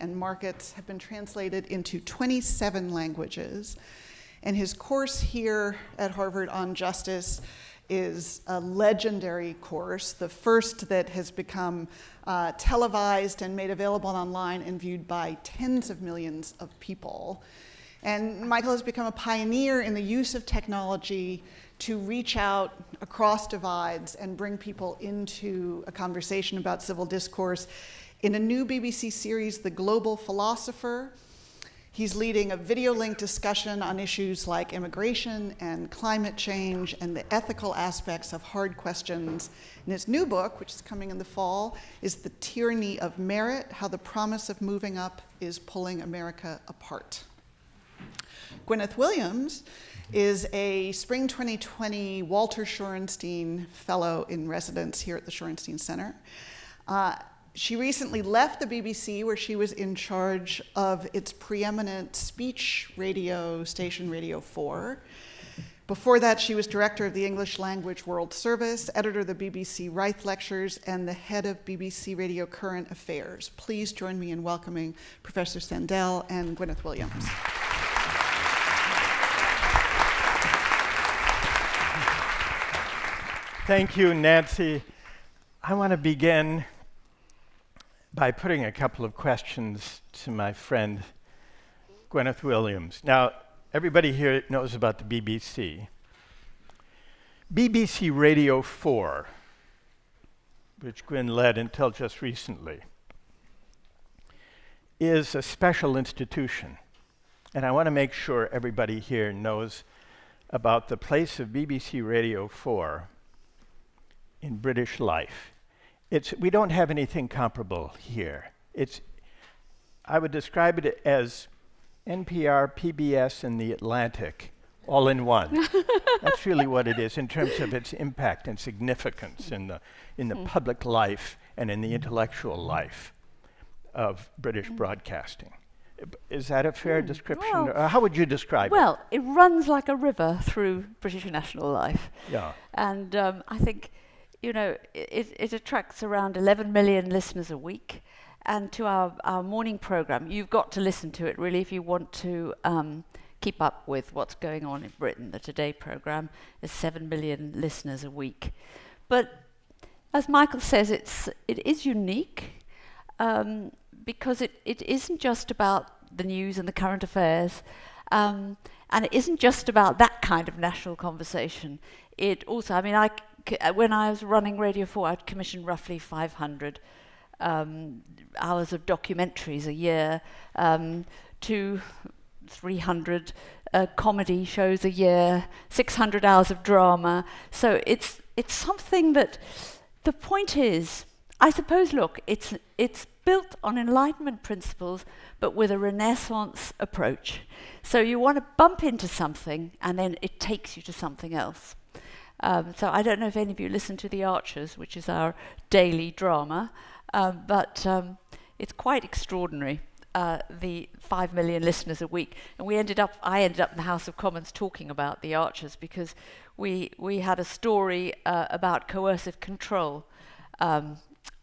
and markets have been translated into 27 languages. And his course here at Harvard on justice is a legendary course, the first that has become uh, televised and made available online and viewed by tens of millions of people. And Michael has become a pioneer in the use of technology to reach out across divides and bring people into a conversation about civil discourse in a new BBC series, The Global Philosopher. He's leading a video linked discussion on issues like immigration and climate change and the ethical aspects of hard questions. And his new book, which is coming in the fall, is The Tyranny of Merit How the Promise of Moving Up is Pulling America Apart. Gwyneth Williams is a spring 2020 Walter Shorenstein Fellow in Residence here at the Shorenstein Center. Uh, she recently left the BBC, where she was in charge of its preeminent speech radio station, Radio 4. Before that, she was director of the English Language World Service, editor of the BBC Reith Lectures, and the head of BBC Radio Current Affairs. Please join me in welcoming Professor Sandel and Gwyneth Williams. Thank you, Nancy. I want to begin by putting a couple of questions to my friend Gwyneth Williams. Now, everybody here knows about the BBC. BBC Radio 4, which Gwyn led until just recently, is a special institution. And I want to make sure everybody here knows about the place of BBC Radio 4 in British life. It's, we don't have anything comparable here. It's, I would describe it as NPR, PBS, and the Atlantic all in one. That's really what it is in terms of its impact and significance in the, in the mm. public life and in the intellectual life of British mm. broadcasting. Is that a fair mm. description? Well, uh, how would you describe well, it? Well, it runs like a river through British national life. Yeah. And um, I think you know, it, it attracts around 11 million listeners a week. And to our, our morning program, you've got to listen to it really if you want to um, keep up with what's going on in Britain. The Today program is 7 million listeners a week. But as Michael says, it's, it is unique um, because it, it isn't just about the news and the current affairs. Um, and it isn't just about that kind of national conversation. It also, I mean, I when I was running Radio 4, I'd commission roughly 500 um, hours of documentaries a year, um, to 300 uh, comedy shows a year, 600 hours of drama. So it's it's something that the point is, I suppose. Look, it's it's built on Enlightenment principles, but with a Renaissance approach. So you want to bump into something, and then it takes you to something else. Um, so I don't know if any of you listen to The Archers, which is our daily drama, um, but um, it's quite extraordinary. Uh, the five million listeners a week, and we ended up. I ended up in the House of Commons talking about the Archers because we we had a story uh, about coercive control um,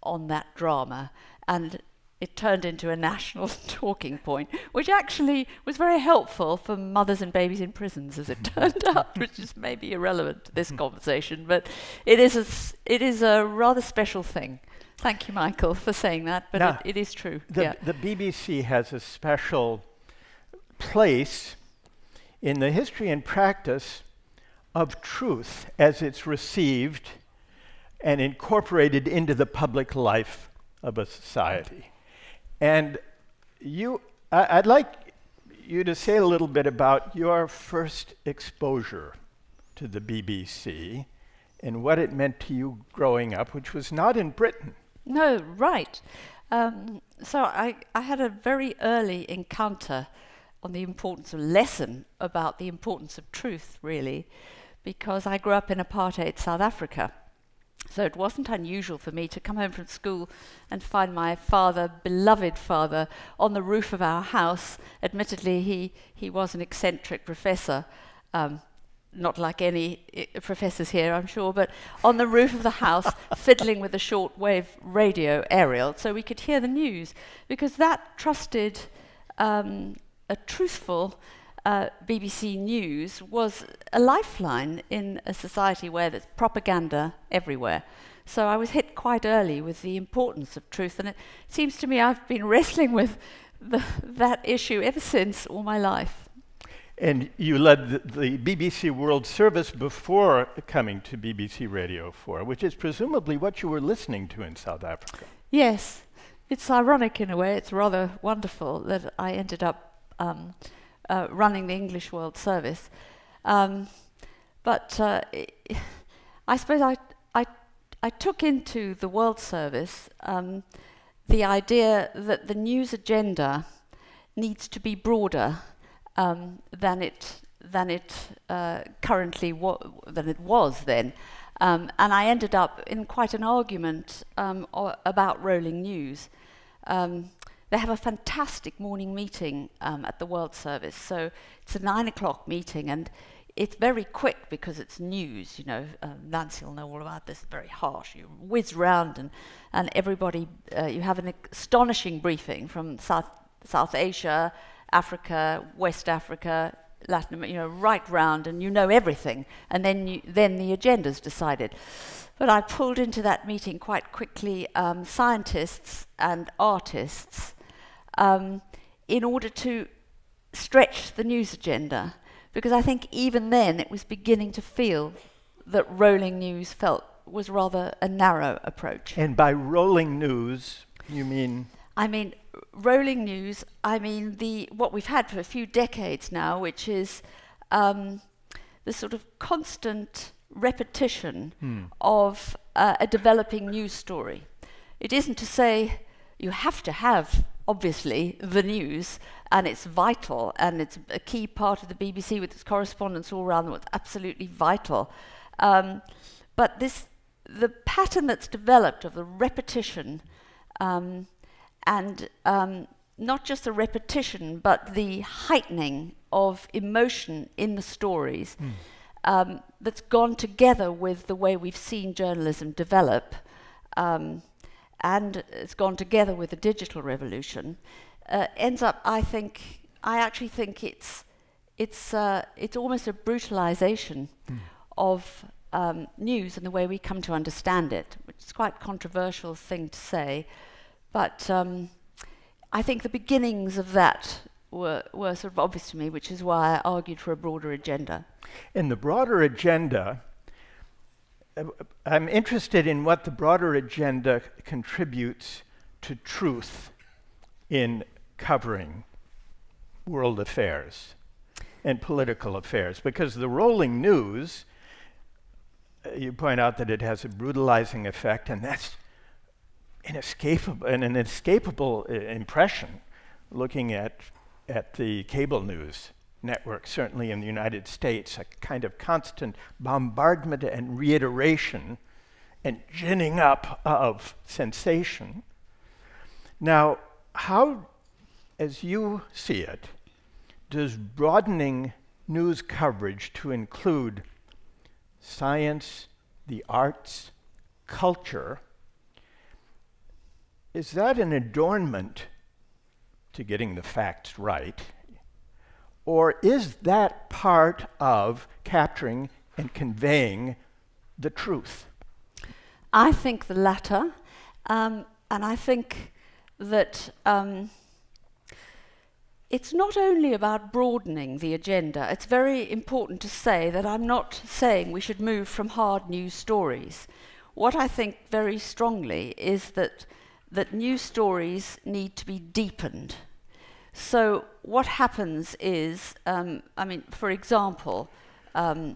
on that drama, and it turned into a national talking point, which actually was very helpful for mothers and babies in prisons, as it turned out, which is maybe irrelevant to this conversation, but it is a, it is a rather special thing. Thank you, Michael, for saying that, but it, it is true. The, yeah. the BBC has a special place in the history and practice of truth as it's received and incorporated into the public life of a society. And you, I, would like you to say a little bit about your first exposure to the BBC and what it meant to you growing up, which was not in Britain. No, right. Um, so I, I had a very early encounter on the importance of lesson about the importance of truth, really, because I grew up in apartheid South Africa. So it wasn't unusual for me to come home from school and find my father, beloved father, on the roof of our house. Admittedly, he, he was an eccentric professor, um, not like any uh, professors here, I'm sure, but on the roof of the house, fiddling with a shortwave radio aerial so we could hear the news, because that trusted, um, a truthful uh, BBC News was a lifeline in a society where there's propaganda everywhere. So I was hit quite early with the importance of truth, and it seems to me I've been wrestling with the, that issue ever since all my life. And you led the, the, BBC World Service before coming to BBC Radio 4, which is presumably what you were listening to in South Africa. Yes. It's ironic in a way. It's rather wonderful that I ended up um, uh, running the English World Service. Um, but uh, I suppose I, I, I took into the World Service um, the idea that the news agenda needs to be broader um, than it than it uh, currently than it was then. Um, and I ended up in quite an argument um, about rolling news. Um, they have a fantastic morning meeting um, at the World Service. So it's a nine o'clock meeting, and it's very quick because it's news. You know, uh, Nancy will know all about this. It's very harsh. You whiz round, and and everybody. Uh, you have an astonishing briefing from South South Asia, Africa, West Africa, Latin America. You know, right round, and you know everything. And then you, then the agenda's decided. But I pulled into that meeting quite quickly um, scientists and artists um, in order to stretch the news agenda. Because I think even then it was beginning to feel that rolling news felt was rather a narrow approach. And by rolling news, you mean? I mean, rolling news, I mean the what we've had for a few decades now, which is um, the sort of constant repetition hmm. of uh, a developing news story. It isn't to say you have to have obviously the news, and it's vital, and it's a key part of the BBC with its correspondents all around the world. It's absolutely vital. Um, but this, the pattern that's developed of the repetition, um, and um, not just the repetition, but the heightening of emotion in the stories, mm. that's gone together with the way we've seen journalism develop. And it's gone together with the digital revolution, uh, ends up, I think, I actually think it's, it's, uh, it's almost a brutalization mm. of um, news and the way we come to understand it, which is quite a controversial thing to say. But um, I think the beginnings of that were, were sort of obvious to me, which is why I argued for a broader agenda. In the broader agenda, I'm interested in what the broader agenda contributes to truth in covering world affairs and political affairs. Because the rolling news, uh, you point out that it has a brutalizing effect, and that's inescapable, an inescapable uh, impression looking at, at the cable news network, certainly in the United States, a kind of constant bombardment and reiteration and ginning up of sensation. Now, how, as you see it, does broadening news coverage to include science, the arts, culture, is that an adornment to getting the facts right or is that part of capturing and conveying the truth? I think the latter. Um, and I think that um, it's not only about broadening the agenda, it's very important to say that I'm not saying we should move from hard news stories. What I think very strongly is that, that news stories need to be deepened. So what happens is, um, I mean, for example, um,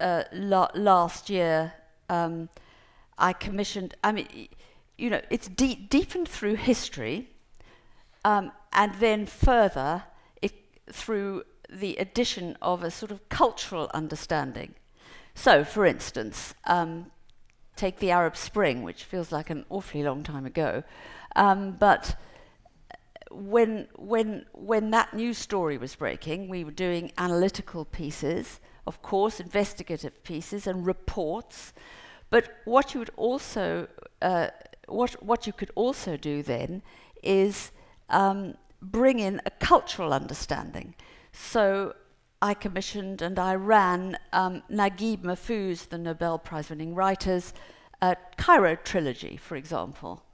uh, la last year um, I commissioned, I mean, you know, it's de deepened through history um, and then further it, through the addition of a sort of cultural understanding. So, for instance, um, take the Arab Spring, which feels like an awfully long time ago, um, but when, when, when that news story was breaking, we were doing analytical pieces of course, investigative pieces and reports. But what you would also, uh, what, what you could also do then is um, bring in a cultural understanding. So I commissioned and I ran um, Naguib Mahfouz, the Nobel Prize winning writer's uh, Cairo trilogy, for example.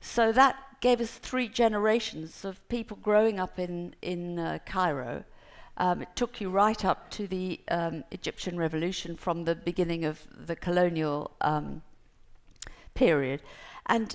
So that gave us three generations of people growing up in, in uh, Cairo. Um, it took you right up to the um, Egyptian revolution from the beginning of the colonial um, period. And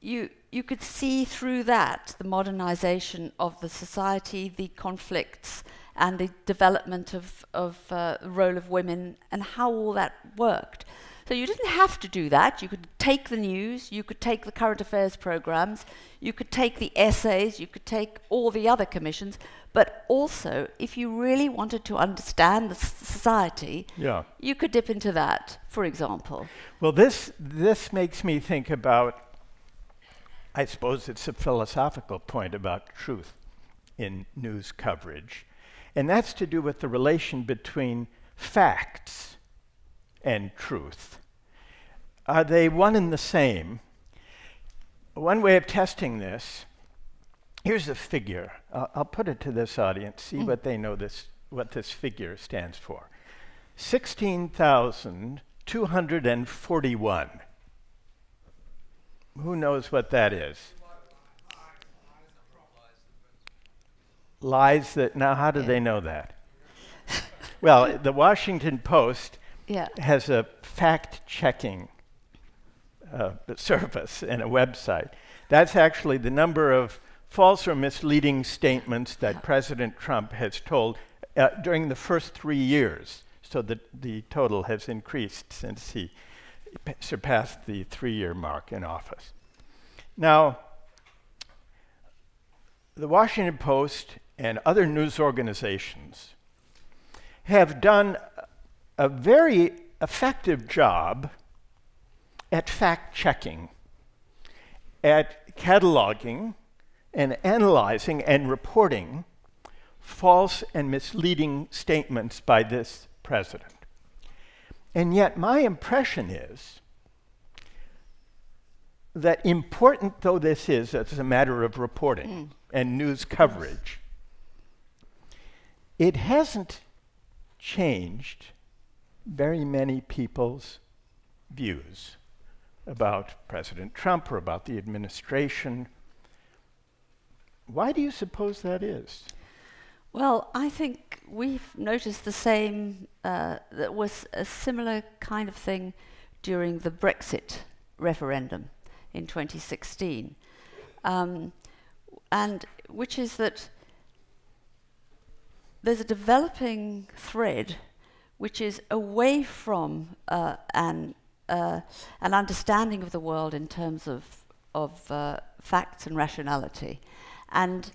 you, you could see through that the modernization of the society, the conflicts, and the development of, of uh, the role of women and how all that worked. So you didn't have to do that. You could take the news, you could take the current affairs programs, you could take the essays, you could take all the other commissions, but also if you really wanted to understand the society, yeah. you could dip into that, for example. Well, this this makes me think about I suppose it's a philosophical point about truth in news coverage. And that's to do with the relation between facts and truth. Are they one and the same? One way of testing this, here's a figure. Uh, I'll put it to this audience, see mm. what they know this, what this figure stands for. 16,241. Who knows what that is? Lies that, now how do yeah. they know that? well, the Washington Post yeah. has a fact checking uh, service and a website. That's actually the number of false or misleading statements that President Trump has told uh, during the first three years. So the, the total has increased since he surpassed the three year mark in office. Now, the Washington Post and other news organizations have done a very effective job at fact checking, at cataloging and analyzing and reporting false and misleading statements by this president. And yet, my impression is that important though this is as a matter of reporting mm. and news coverage, it hasn't changed very many people's views about President Trump or about the administration. Why do you suppose that is? Well, I think we've noticed the same, uh, that was a similar kind of thing during the Brexit referendum in 2016. Um, and which is that there's a developing thread which is away from uh, an, uh, an understanding of the world in terms of, of uh, facts and rationality. And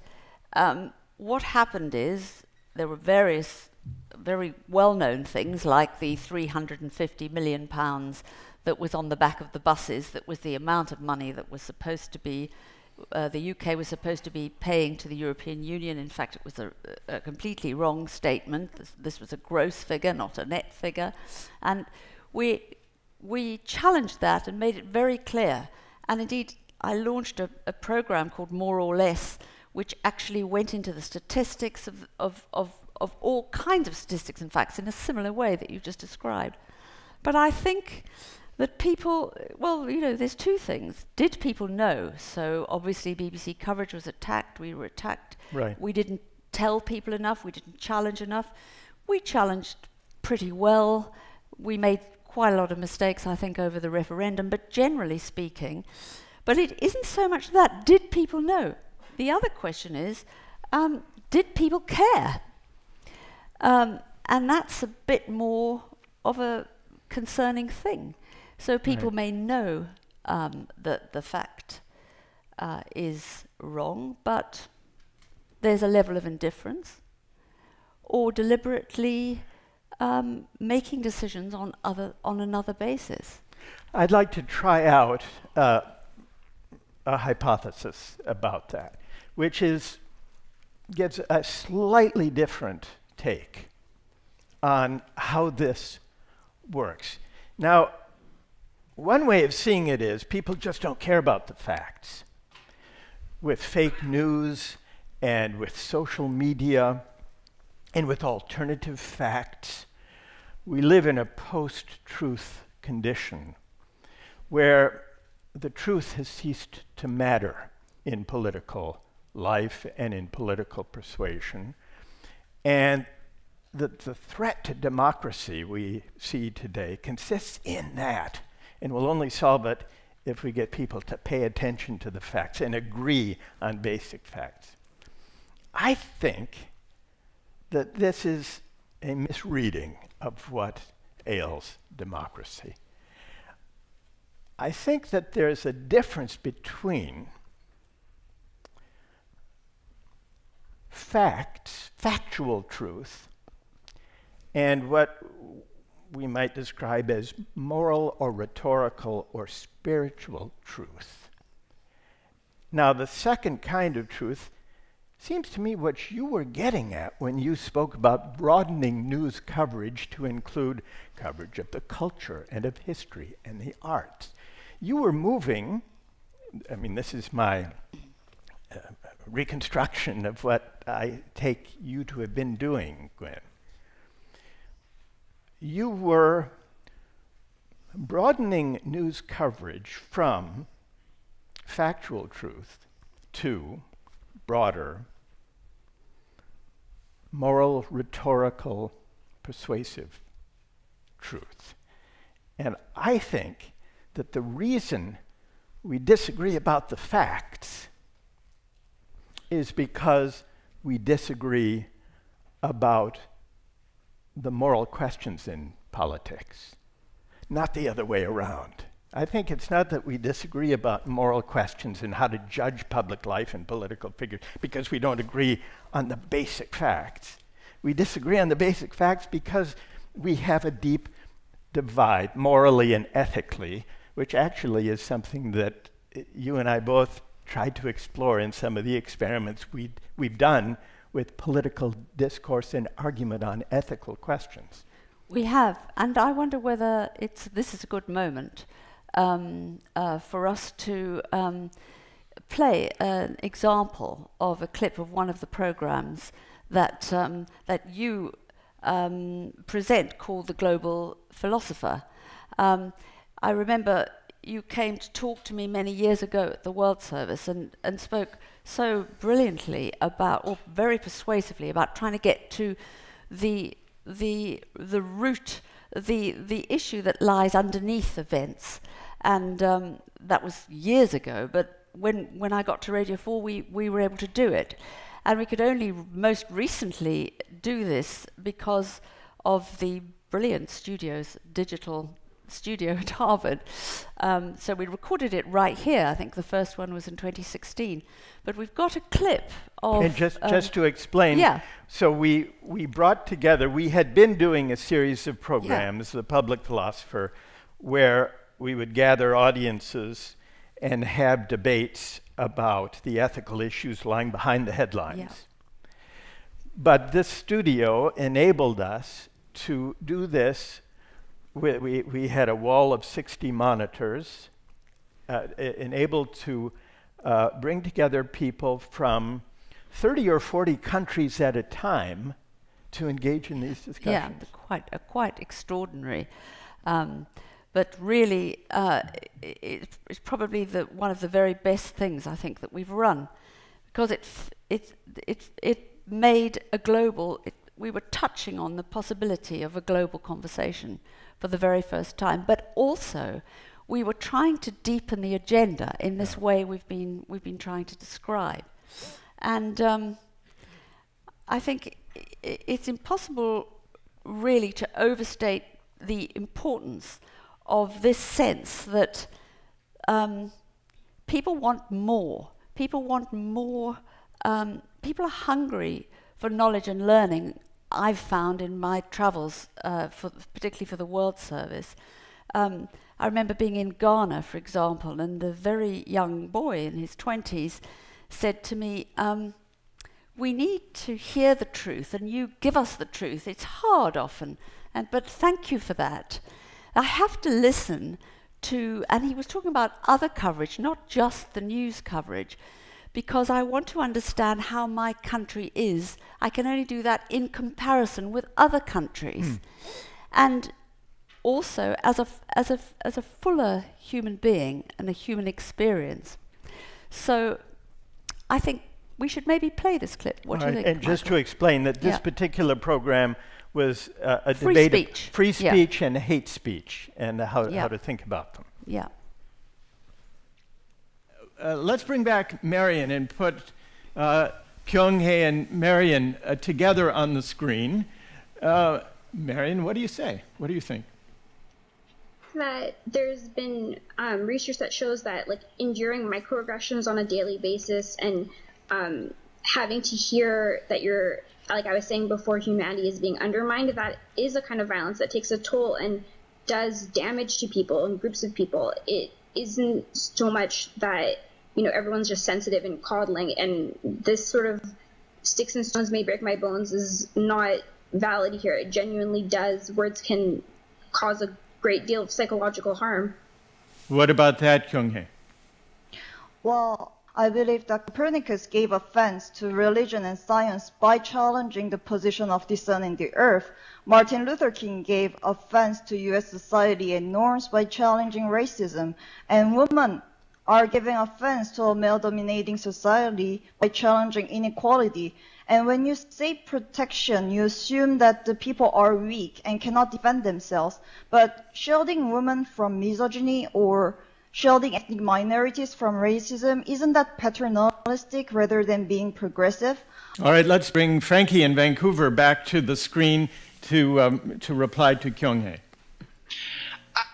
um, what happened is there were various very well-known things like the 350 million pounds that was on the back of the buses that was the amount of money that was supposed to be uh, the UK was supposed to be paying to the European Union. In fact, it was a, a completely wrong statement. This, this, was a gross figure, not a net figure. And we, we challenged that and made it very clear. And indeed, I launched a, a program called More or Less, which actually went into the statistics of, of, of, of all kinds of statistics and facts in a similar way that you've just described. But I think that people, well, you know, there's two things. Did people know? So obviously, BBC coverage was attacked. We were attacked. Right. We didn't tell people enough. We didn't challenge enough. We challenged pretty well. We made quite a lot of mistakes, I think, over the referendum. But generally speaking, but it isn't so much that. Did people know? The other question is, um, did people care? Um, and that's a bit more of a concerning thing. So people right. may know um, that the fact uh, is wrong, but there's a level of indifference, or deliberately um, making decisions on other on another basis. I'd like to try out uh, a hypothesis about that, which is gives a slightly different take on how this works. Now, one way of seeing it is people just don't care about the facts. With fake news and with social media and with alternative facts, we live in a post truth condition where the truth has ceased to matter in political life and in political persuasion. And the, the threat to democracy we see today consists in that, and we'll only solve it if we get people to pay attention to the facts and agree on basic facts. I think that this is a misreading of what ails democracy. I think that there's a difference between facts, factual truth, and what we might describe as moral or rhetorical or spiritual truth. Now, the second kind of truth seems to me what you were getting at when you spoke about broadening news coverage to include coverage of the culture and of history and the arts. You were moving, I mean, this is my uh, reconstruction of what I take you to have been doing, Gwen you were broadening news coverage from factual truth to broader, moral, rhetorical, persuasive truth. And I think that the reason we disagree about the facts is because we disagree about the moral questions in politics, not the other way around. I think it's not that we disagree about moral questions and how to judge public life and political figures because we don't agree on the basic facts. We disagree on the basic facts because we have a deep divide, morally and ethically, which actually is something that you and I both tried to explore in some of the experiments we we've done with political discourse and argument on ethical questions. We have, and I wonder whether it's this is a good moment um, uh, for us to um, play an example of a clip of one of the programs that um, that you um, present called the Global Philosopher. Um, I remember you came to talk to me many years ago at the World Service and, and spoke so brilliantly about, or very persuasively about trying to get to the, the, the root, the, the issue that lies underneath events. And um, that was years ago, but when, when I got to Radio 4, we, we were able to do it. And we could only most recently do this because of the brilliant studios, digital studio at Harvard. Um, so we recorded it right here. I think the first one was in 2016. But we've got a clip of. And just, um, just to explain, yeah. so we, we brought together, we had been doing a series of programs, yeah. The Public Philosopher, where we would gather audiences and have debates about the ethical issues lying behind the headlines. Yeah. But this studio enabled us to do this we, we, we had a wall of 60 monitors uh, enabled to uh, bring together people from 30 or 40 countries at a time to engage in these discussions. Yeah, quite, uh, quite extraordinary. Um, but really, uh, it, it's probably the, one of the very best things I think that we've run, because it, it, it, it made a global, it, we were touching on the possibility of a global conversation for the very first time, but also we were trying to deepen the agenda in this way we've been, we've been trying to describe. And um, I think it's impossible really to overstate the importance of this sense that um, people want more. People want more. Um, people are hungry for knowledge and learning I've found in my travels, uh, for, particularly for the World Service. Um, I remember being in Ghana, for example, and a very young boy in his 20s said to me, um, we need to hear the truth, and you give us the truth. It's hard often, and, but thank you for that. I have to listen to, and he was talking about other coverage, not just the news coverage, because I want to understand how my country is. I can only do that in comparison with other countries. Mm. And also as a, as, a, as a fuller human being and a human experience. So I think we should maybe play this clip. What do you think? And just to explain that this yeah. particular program was uh, a free debate speech. free speech yeah. and hate speech and how, yeah. how to think about them. Yeah. Uh, let's bring back Marion and put uh, Kyung-hae and Marion uh, together on the screen. Uh, Marion, what do you say? What do you think? that there's been um, research that shows that like enduring microaggressions on a daily basis and um, having to hear that you're like I was saying before, humanity is being undermined. That is a kind of violence that takes a toll and does damage to people and groups of people. It isn't so much that you know everyone's just sensitive and coddling, and this sort of sticks and stones may break my bones is not valid here. It genuinely does. Words can cause a great deal of psychological harm. What about that, Kyung-hae? Well, I believe that Copernicus gave offense to religion and science by challenging the position of the sun in the earth. Martin Luther King gave offense to U.S. society and norms by challenging racism. And women are giving offense to a male dominating society by challenging inequality. And when you say protection, you assume that the people are weak and cannot defend themselves. But shielding women from misogyny or shielding ethnic minorities from racism, isn't that paternalistic rather than being progressive? All right, let's bring Frankie in Vancouver back to the screen to, um, to reply to Kyung-hae.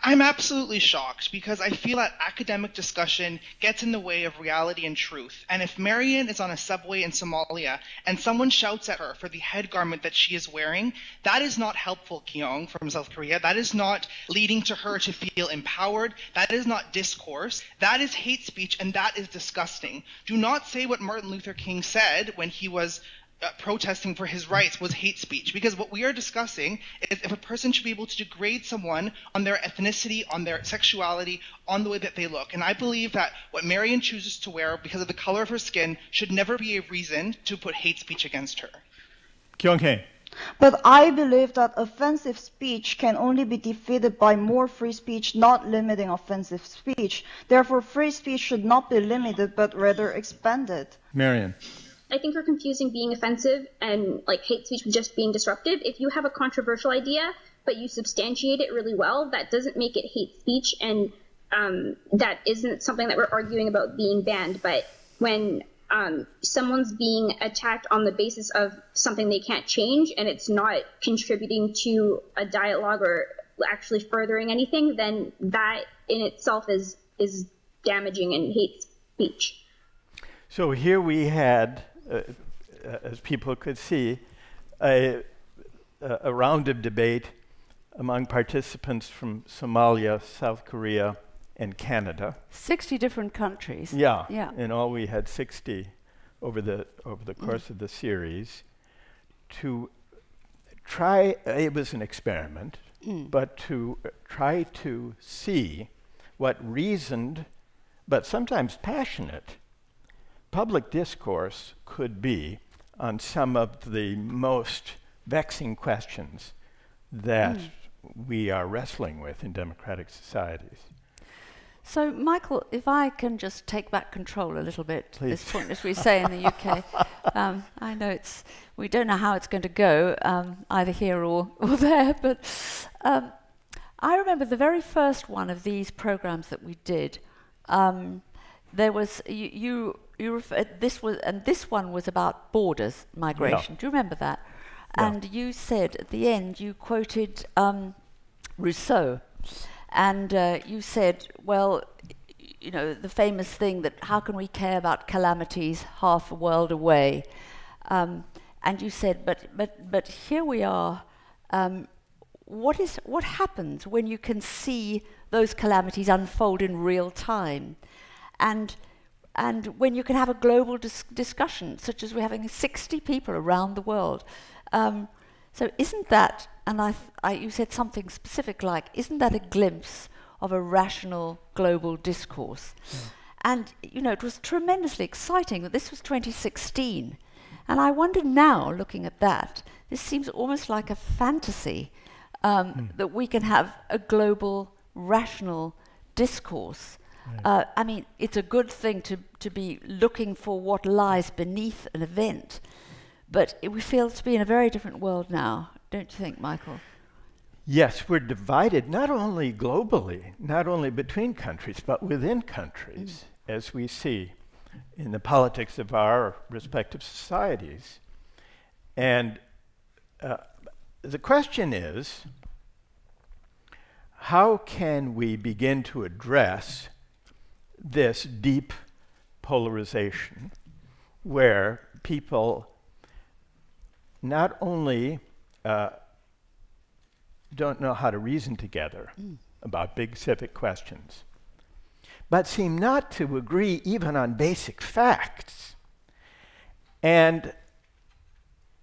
I'm absolutely shocked because I feel that academic discussion gets in the way of reality and truth. And if Marion is on a subway in Somalia and someone shouts at her for the head garment that she is wearing, that is not helpful, Kyung from South Korea. That is not leading to her to feel empowered. That is not discourse. That is hate speech, and that is disgusting. Do not say what Martin Luther King said when he was uh, protesting for his rights was hate speech. Because what we are discussing is if a person should be able to degrade someone on their ethnicity, on their sexuality, on the way that they look. And I believe that what Marion chooses to wear because of the color of her skin should never be a reason to put hate speech against her. Kyung-hae. But I believe that offensive speech can only be defeated by more free speech, not limiting offensive speech. Therefore, free speech should not be limited, but rather expanded. Marion. I think we're confusing being offensive and like hate speech with just being disruptive. If you have a controversial idea, but you substantiate it really well, that doesn't make it hate speech, and um, that isn't something that we're arguing about being banned. But when um, someone's being attacked on the basis of something they can't change, and it's not contributing to a dialogue or actually furthering anything, then that in itself is is damaging and hate speech. So here we had as people could see, a, a round of debate among participants from Somalia, South Korea, and Canada. 60 different countries. Yeah. Yeah. In all, we had 60 over the, over the course mm. of the series to try, it was an experiment, mm. but to try to see what reasoned, but sometimes passionate, public discourse could be on some of the most vexing questions that mm. we are wrestling with in democratic societies. So, Michael, if I can just take back control a little bit to this point, as we say in the UK, um, I know it's we don't know how it's going to go, um, either here or, or there, but um, I remember the very first one of these programs that we did. Um, there was you, you you refer, this was and this one was about borders migration. Yeah. Do you remember that? Yeah. And you said at the end you quoted um, Rousseau, and uh, you said, well, you know, the famous thing that how can we care about calamities half a world away? Um, and you said, but but but here we are. Um, what is what happens when you can see those calamities unfold in real time? And and when you can have a global dis- discussion, such as we're having 60 people around the world. Um, so isn't that, and I, I, you said something specific like, isn't that a glimpse of a rational global discourse? Yeah. And, you know, it was tremendously exciting that this was 2016. And I wonder now, looking at that, this seems almost like a fantasy um, mm. that we can have a global, rational discourse. Right. Uh, I mean, it's a good thing to, to be looking for what lies beneath an event, but it, we feel to be in a very different world now, don't you think, Michael? Yes, we're divided not only globally, not only between countries, but within countries, mm. as we see in the politics of our respective societies. And uh, the question is how can we begin to address this deep polarization where people not only uh, don't know how to reason together mm. about big civic questions, but seem not to agree even on basic facts. And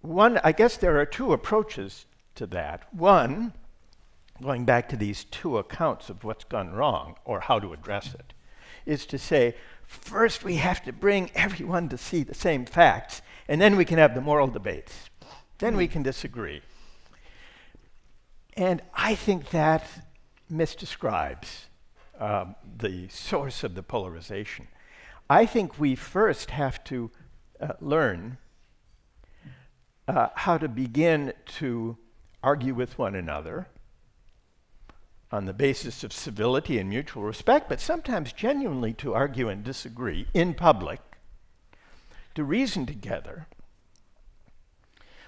one, I guess there are two approaches to that. One, going back to these two accounts of what's gone wrong or how to address it, is to say, first we have to bring everyone to see the same facts, and then we can have the moral debates. Then we can disagree. And I think that misdescribes um, the source of the polarization. I think we first have to uh, learn uh, how to begin to argue with one another on the basis of civility and mutual respect, but sometimes genuinely to argue and disagree in public, to reason together,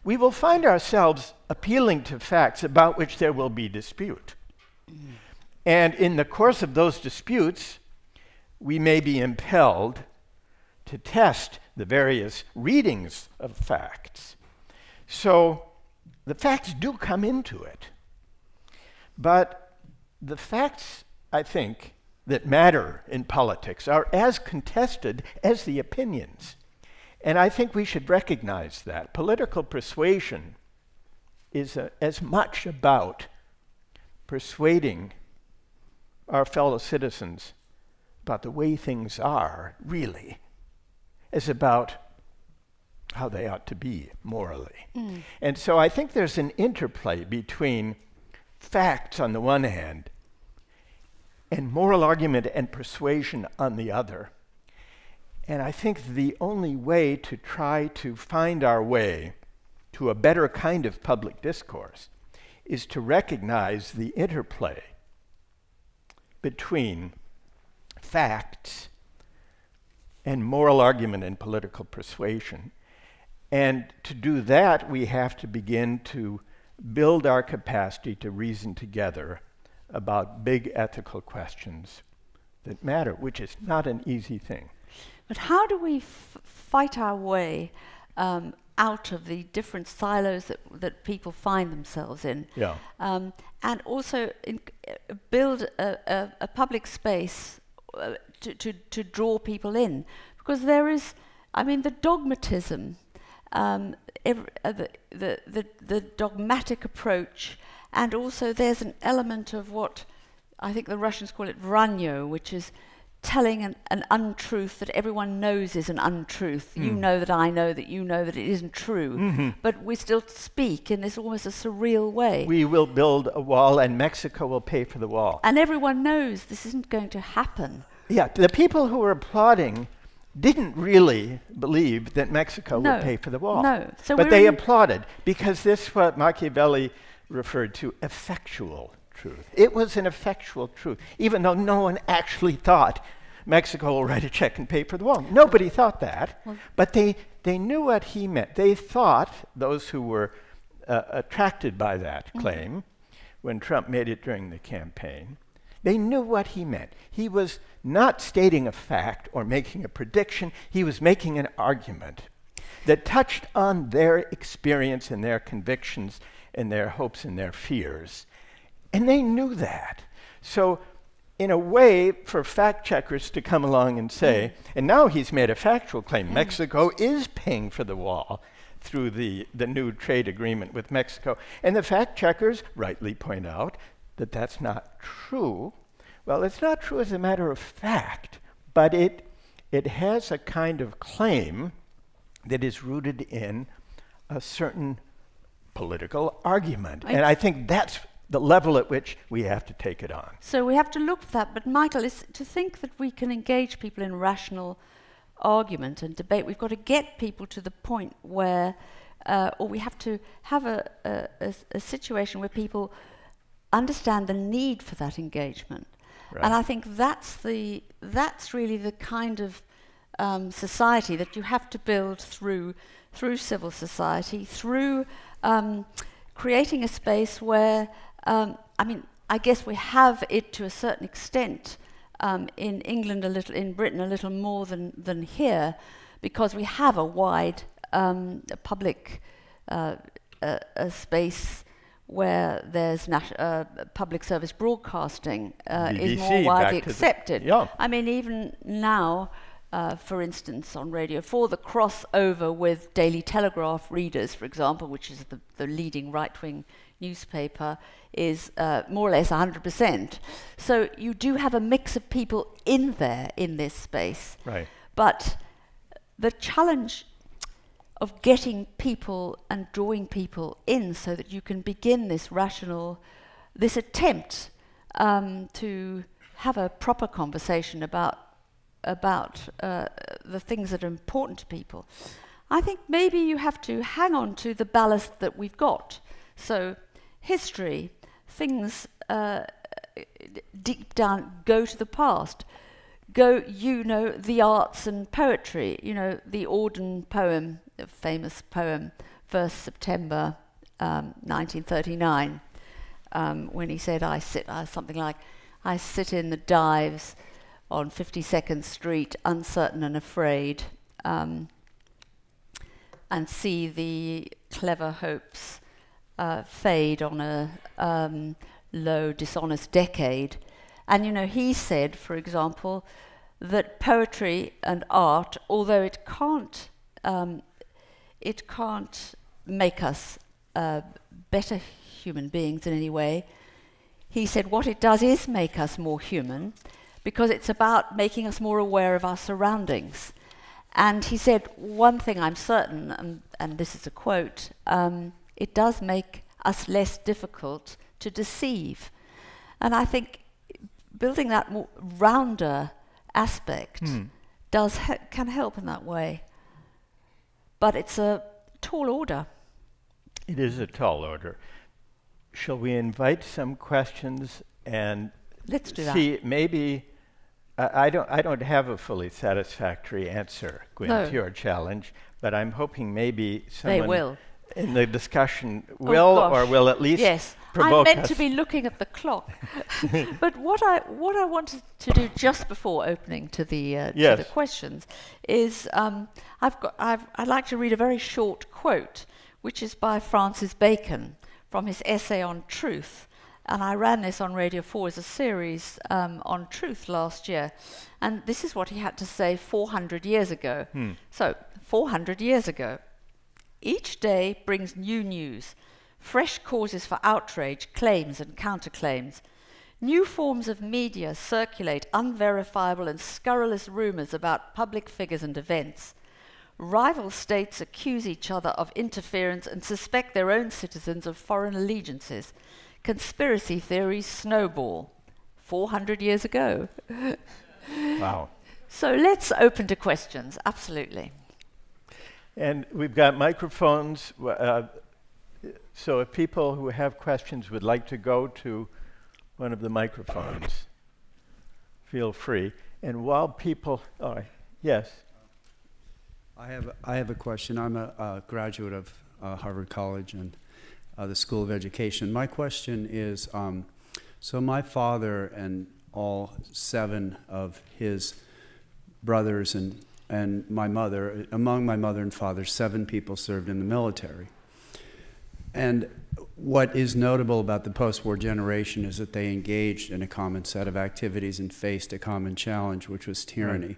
we will find ourselves appealing to facts about which there will be dispute. And in the course of those disputes, we may be impelled to test the various readings of facts. So the facts do come into it. But the facts, I think, that matter in politics are as contested as the opinions. And I think we should recognize that. Political persuasion is uh, as much about persuading our fellow citizens about the way things are, really, as about how they ought to be morally. Mm. And so I think there's an interplay between facts on the one hand and moral argument and persuasion on the other. And I think the only way to try to find our way to a better kind of public discourse is to recognize the interplay between facts and moral argument and political persuasion. And to do that, we have to begin to build our capacity to reason together about big ethical questions that matter, which is not an easy thing. But how do we f- fight our way um, out of the different silos that, that people find themselves in? Yeah. Um, and also in, uh, build a, a, a, public space uh, to, to, to draw people in. Because there is, I mean, the dogmatism, um, uh, the, the, the, the dogmatic approach, and also there's an element of what I think the Russians call it vranyo, which is telling an, an, untruth that everyone knows is an untruth. Mm. You know that I know that you know that it isn't true. Mm-hmm. But we still speak in this almost a surreal way. We will build a wall and Mexico will pay for the wall. And everyone knows this isn't going to happen. Yeah, the people who were applauding didn't really believe that Mexico no, would pay for the wall. No. So but they applauded because this is what Machiavelli referred to effectual truth. It was an effectual truth, even though no one actually thought Mexico will write a check and pay for the wall. Nobody thought that, well, but they, they knew what he meant. They thought, those who were uh, attracted by that mm-hmm. claim, when Trump made it during the campaign, they knew what he meant. He was not stating a fact or making a prediction, he was making an argument that touched on their experience and their convictions and their hopes and their fears. And they knew that. So in a way for fact checkers to come along and say, mm. and now he's made a factual claim. Mexico is paying for the wall through the, the new trade agreement with Mexico. And the fact checkers rightly point out that that's not true. Well, it's not true as a matter of fact, but it, it has a kind of claim that is rooted in a certain political argument. I and I think that's the level at which we have to take it on. So we have to look for that. But Michael, is to think that we can engage people in rational argument and debate, we've got to get people to the point where, uh, or we have to have a, a, a, a, situation where people understand the need for that engagement. Right. And I think that's the that's really the kind of um, society that you have to build through through civil society, through um, creating a space where um, I mean, I guess we have it to a certain extent um, in England, a little in Britain, a little more than than here, because we have a wide um, public uh, a space where there's uh, public service broadcasting uh, is more widely accepted. Yeah. I mean, even now, uh, for instance, on Radio 4, the crossover with Daily Telegraph readers, for example, which is the, the leading right wing newspaper, is uh, more or less 100%. So you do have a mix of people in there in this space. Right. But the challenge of getting people and drawing people in so that you can begin this rational, this attempt um, to have a proper conversation about about uh, the things that are important to people. I think maybe you have to hang on to the ballast that we've got. So history, things uh, deep down go to the past. Go, you know, the arts and poetry. You know, the Auden poem, the famous poem, 1st September um, 1939, um, when he said, I sit, uh, something like, I sit in the dives on 52nd Street, uncertain and afraid, um, and see the clever hopes uh, fade on a um, low, dishonest decade. And you know, he said, for example, that poetry and art, although it can't, um, it can't make us uh, better human beings in any way. He said what it does is make us more human because it's about making us more aware of our surroundings. And he said, one thing I'm certain, and, and this is a quote, um, it does make us less difficult to deceive. And I think building that more rounder aspect mm. does he- can help in that way. But it's a tall order. It is a tall order. Shall we invite some questions and Let's do see that. maybe I don't I don't have a fully satisfactory answer, Gwen, no. to your challenge, but I'm hoping maybe someone they will in the discussion oh, will oh or will at least yes. provoke I meant us. to be looking at the clock. but what I what I wanted to do just before opening to the uh, yes. to the questions is um, I've got I've, I'd like to read a very short quote, which is by Francis Bacon from his essay on truth. And I ran this on Radio 4 as a series um, on truth last year. And this is what he had to say 400 years ago. Hmm. So, 400 years ago. Each day brings new news, fresh causes for outrage, claims, and counterclaims. New forms of media circulate unverifiable and scurrilous rumors about public figures and events. Rival states accuse each other of interference and suspect their own citizens of foreign allegiances. Conspiracy theories snowball. 400 years ago. wow. So let's open to questions, absolutely. And we've got microphones. Uh, so if people who have questions would like to go to one of the microphones, feel free. And while people, oh, yes. I have, I have a question. I'm a, a graduate of uh, Harvard College and uh, the School of Education. My question is um, so, my father and all seven of his brothers and and my mother, among my mother and father, seven people served in the military. And what is notable about the post war generation is that they engaged in a common set of activities and faced a common challenge, which was tyranny. Right.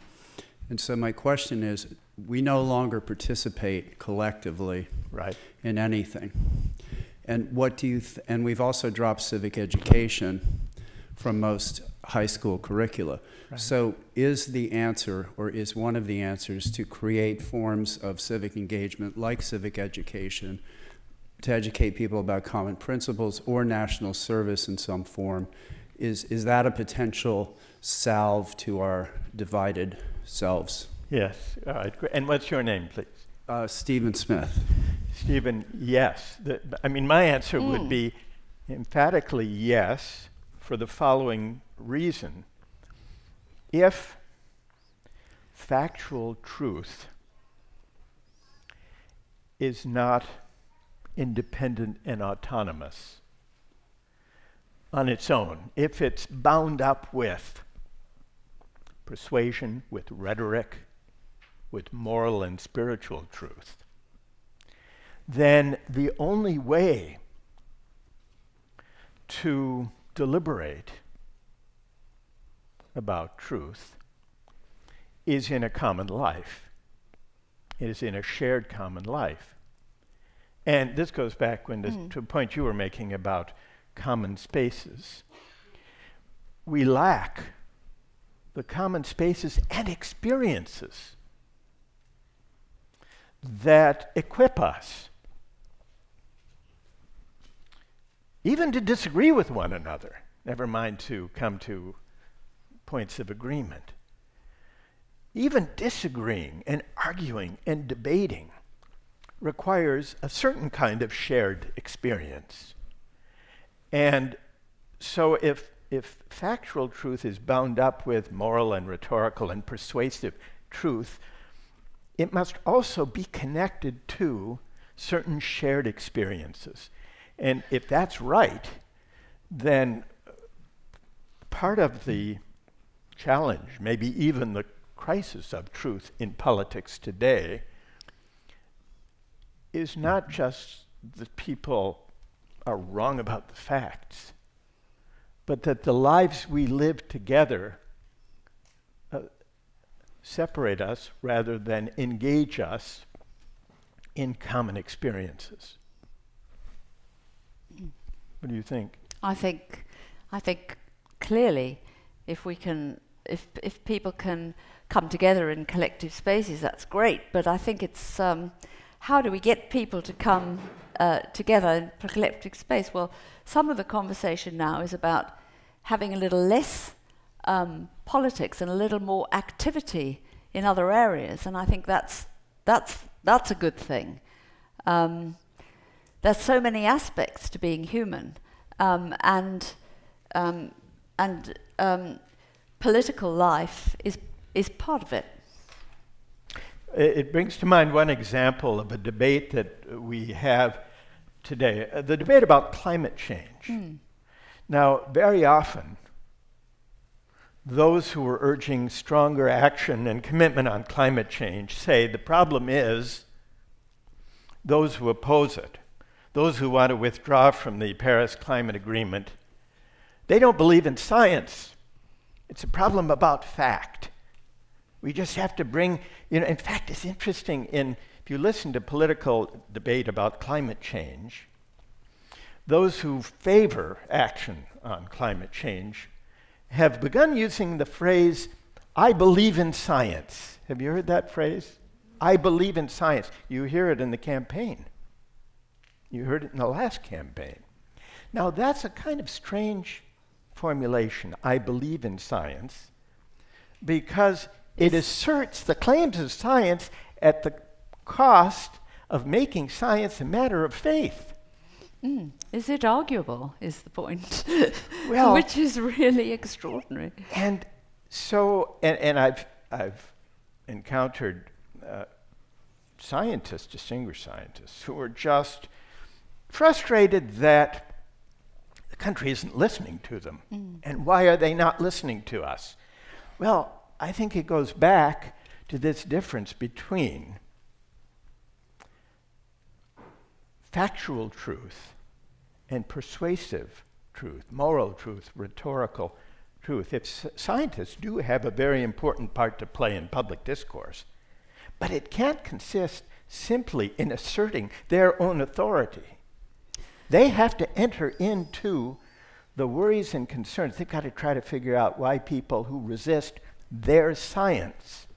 And so, my question is we no longer participate collectively right. in anything. And what do you th- and we've also dropped civic education from most high school curricula. Right. So is the answer or is one of the answers to create forms of civic engagement like civic education to educate people about common principles or national service in some form is is that a potential salve to our divided selves? Yes. All right. And what's your name, please? Uh, Stephen Smith. Stephen, yes. The, I mean, my answer mm. would be emphatically yes for the following reason. If factual truth is not independent and autonomous on its own, if it's bound up with persuasion, with rhetoric, with moral and spiritual truth, then the only way to deliberate about truth is in a common life. It is in a shared common life. And this goes back when mm. to a point you were making about common spaces. We lack the common spaces and experiences that equip us even to disagree with one another, never mind to come to points of agreement. Even disagreeing and arguing and debating requires a certain kind of shared experience. And so if, if factual truth is bound up with moral and rhetorical and persuasive truth, it must also be connected to certain shared experiences. And if that's right, then part of the challenge, maybe even the crisis of truth in politics today, is not just that people are wrong about the facts, but that the lives we live together uh, separate us rather than engage us in common experiences. What do you think? I think, I think clearly, if we can, if if people can come together in collective spaces, that's great. But I think it's um, how do we get people to come uh, together in collective space? Well, some of the conversation now is about having a little less um, politics and a little more activity in other areas, and I think that's that's that's a good thing. Um, there's so many aspects to being human, um, and um, and um, political life is is part of it. It brings to mind one example of a debate that we have today, uh, the debate about climate change. Mm. Now, very often, those who are urging stronger action and commitment on climate change say the problem is those who oppose it those who want to withdraw from the Paris Climate Agreement, they don't believe in science. It's a problem about fact. We just have to bring, you know, in fact, it's interesting in, if you listen to political debate about climate change, those who favor action on climate change have begun using the phrase, I believe in science. Have you heard that phrase? I believe in science. You hear it in the campaign. You heard it in the last campaign. Now, that's a kind of strange formulation. I believe in science because it asserts the claims of science at the cost of making science a matter of faith. Mm. Is it arguable, is the point? well, Which is really extraordinary. And so, and, and I've, I've encountered uh, scientists, distinguished scientists, who are just frustrated that the country isn't listening to them. Mm. And why are they not listening to us? Well, I think it goes back to this difference between factual truth and persuasive truth, moral truth, rhetorical truth. If scientists do have a very important part to play in public discourse, but it can't consist simply in asserting their own authority. They have to enter into the worries and concerns. They've got to try to figure out why people who resist their science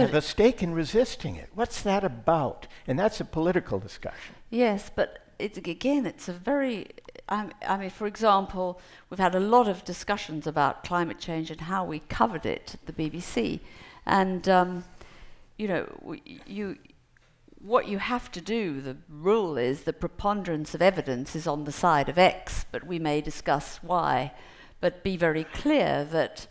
have a stake in resisting it. What's that about? And that's a political discussion. Yes, but it's, again, it's a very. I mean, for example, we've had a lot of discussions about climate change and how we covered it at the BBC. And, um, you know, you, what you have to do, the rule is the preponderance of evidence is on the side of X, but we may discuss why. But be very clear that,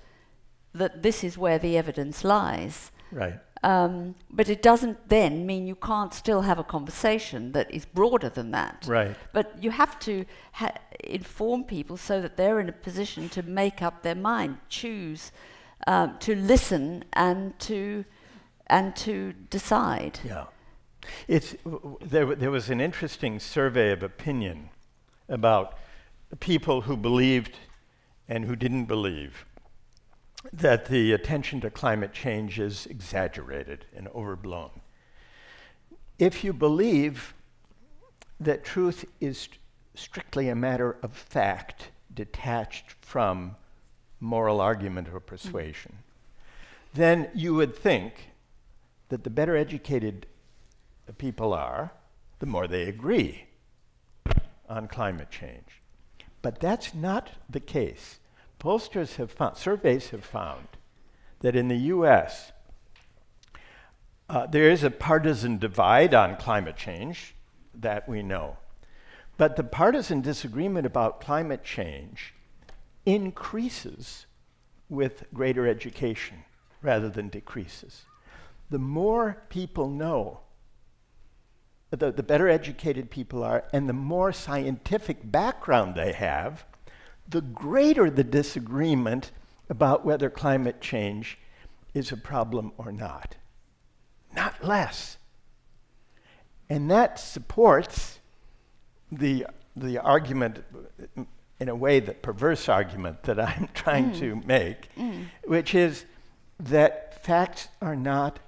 that this is where the evidence lies. Right. Um, but it doesn't then mean you can't still have a conversation that is broader than that. Right. But you have to ha- inform people so that they're in a position to make up their mind, choose um, to listen and to and to decide. Yeah. It's, there, there was an interesting survey of opinion about people who believed and who didn't believe that the attention to climate change is exaggerated and overblown. If you believe that truth is strictly a matter of fact, detached from moral argument or persuasion, then you would think that the better educated people are, the more they agree on climate change. But that's not the case. Pollsters have found, surveys have found, that in the US, uh, there is a partisan divide on climate change, that we know. But the partisan disagreement about climate change increases with greater education rather than decreases. The more people know, the, the better educated people are, and the more scientific background they have, the greater the disagreement about whether climate change is a problem or not. Not less. And that supports the, the argument, in a way, the perverse argument that I'm trying mm. to make, mm. which is that facts are not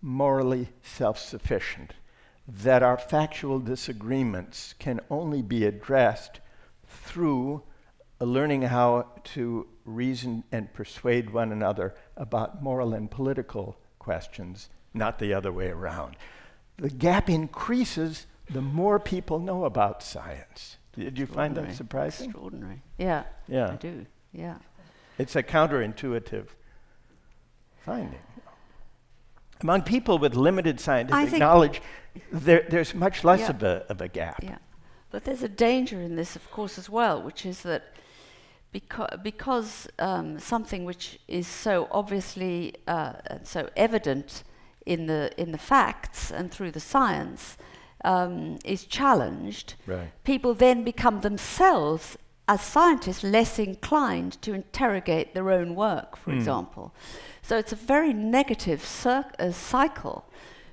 morally self sufficient, that our factual disagreements can only be addressed through Uh, learning how to reason and persuade one another about moral and political questions, not the other way around. The gap increases the more people know about science. Did you find that surprising? Extraordinary. Yeah. Yeah. I do. Yeah. It's a counterintuitive finding. Among people with limited scientific knowledge, there, there's much less yeah. of, a, of a gap. Yeah. But there's a danger in this, of course, as well, which is that Beca- because um, something which is so obviously uh, so evident in the in the facts and through the science um, is challenged, right. people then become themselves as scientists less inclined to interrogate their own work, for mm. example. So it's a very negative uh, cycle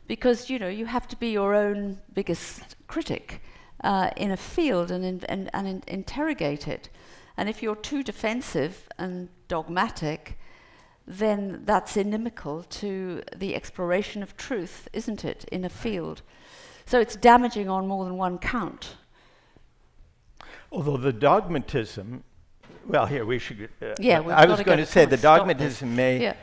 because you know you have to be your own biggest critic uh, in a field and, in, and, and in interrogate it. And if you're too defensive and dogmatic, then that's inimical to the exploration of truth, isn't it, in a field? So it's damaging on more than one count. Although the dogmatism, well, here we should. Uh, yeah, I was going to say the dogmatism may yeah.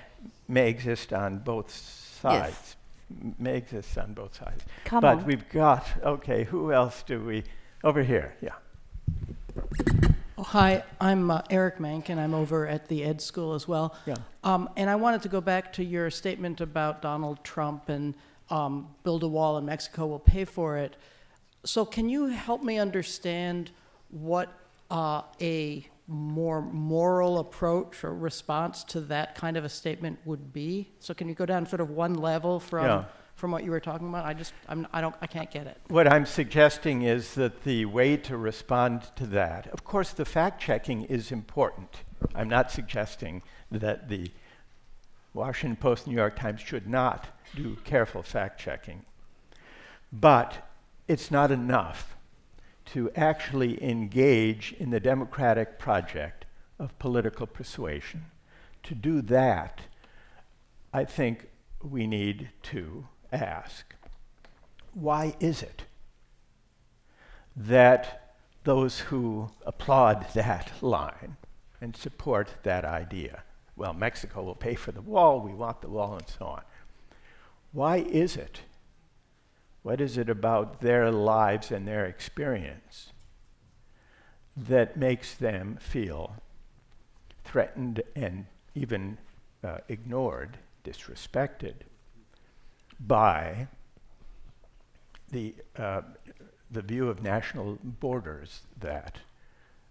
may exist on both sides. Yes. May exist on both sides. Come but on. we've got okay. Who else do we? Over here, yeah. Oh, hi, I'm uh, Eric Mank, and I'm over at the Ed School as well. Yeah. Um, and I wanted to go back to your statement about Donald Trump and um, build a wall and Mexico will pay for it. So, can you help me understand what uh, a more moral approach or response to that kind of a statement would be? So, can you go down sort of one level from? Yeah from what you were talking about? I just, I'm, I don't, I can't get it. What I'm suggesting is that the way to respond to that, of course, the fact checking is important. I'm not suggesting that the Washington Post, New York Times should not do careful fact checking. But it's not enough to actually engage in the democratic project of political persuasion. To do that, I think we need to ask why is it that those who applaud that line and support that idea, well, Mexico will pay for the wall, we want the wall, and so on. Why is it? What is it about their lives and their experience that makes them feel threatened and even uh, ignored, disrespected by the, uh, the view of national borders that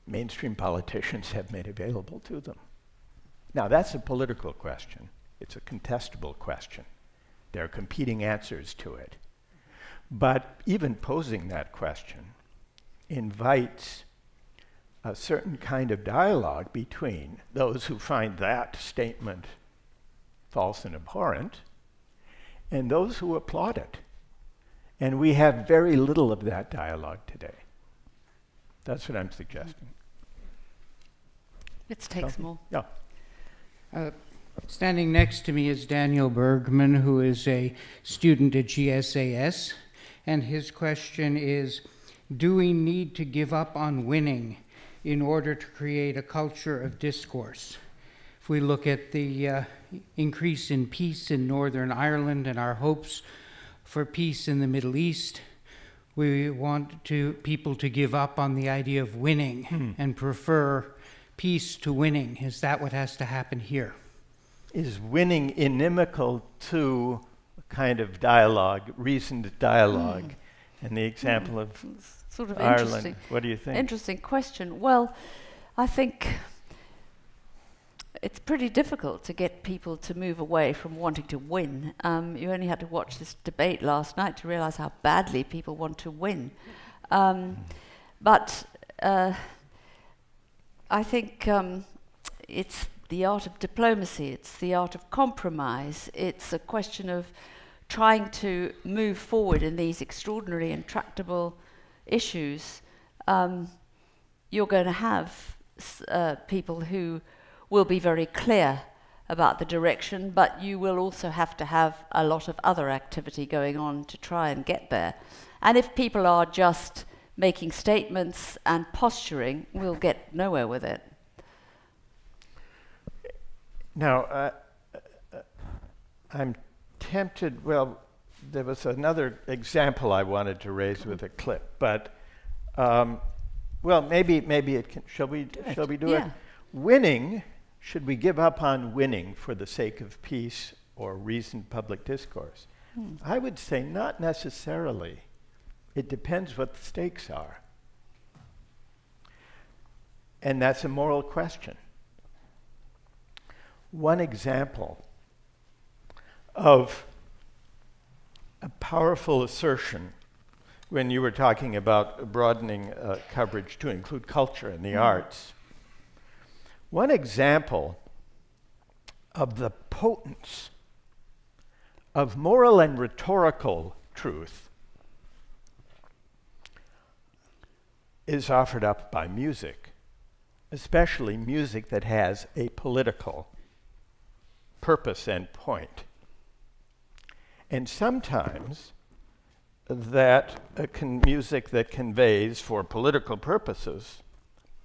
mainstream politicians have made available to them. Now, that's a political question. It's a contestable question. There are competing answers to it. But even posing that question invites a certain kind of dialogue between those who find that statement false and abhorrent and those who applaud it. And we have very little of that dialogue today. That's what I'm suggesting. Let's take some more. Yeah. Uh, standing next to me is Daniel Bergman, who is a student at GSAS. And his question is Do we need to give up on winning in order to create a culture of discourse? If we look at the uh, increase in peace in Northern Ireland and our hopes for peace in the Middle East. We want to, people to give up on the idea of winning hmm. and prefer peace to winning. Is that what has to happen here? Is winning inimical to a kind of dialogue, reasoned dialogue? Mm. And the example mm. of sort of Ireland. What do you think? Interesting question. Well, I think it's pretty difficult to get people to move away from wanting to win. Um, you only had to watch this debate last night to realize how badly people want to win. Um, but uh, I think um, it's the art of diplomacy, it's the art of compromise, it's a question of trying to move forward in these extraordinary, intractable issues. Um, you're going to have uh, people who will be very clear about the direction, but you will also have to have a lot of other activity going on to try and get there. And if people are just making statements and posturing, we'll get nowhere with it. Now, uh, uh, I'm tempted, well, there was another example I wanted to raise with a clip, but um, well, maybe maybe it can. Shall we? Do shall we do yeah. it? Winning should we give up on winning for the sake of peace or reasoned public discourse? Hmm. I would say not necessarily. It depends what the stakes are. And that's a moral question. One example of a powerful assertion when you were talking about broadening uh, coverage to include culture and the mm. arts one example of the potence of moral and rhetorical truth is offered up by music, especially music that has a political purpose and point. And sometimes that uh, music that conveys for political purposes